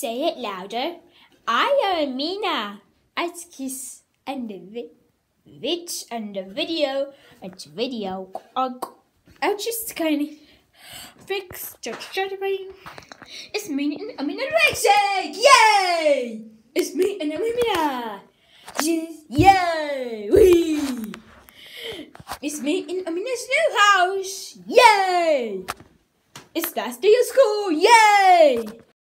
Say it louder. I am Amina. Als kiss and the witch and the video and video. I just kind of fix the shut. It's me and Amina Rexy. Yay! It's me and Amina. Yay! Wee! It's me in Amina's new house. Yay! It's last day of school. Yay!